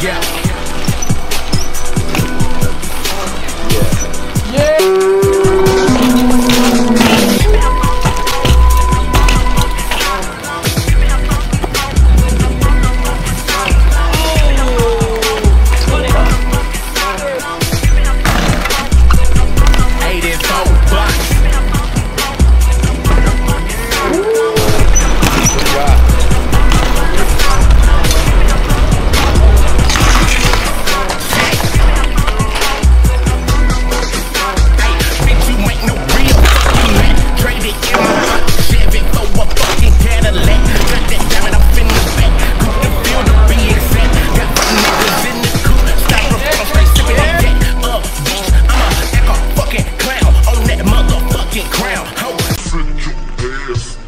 Yeah. serious.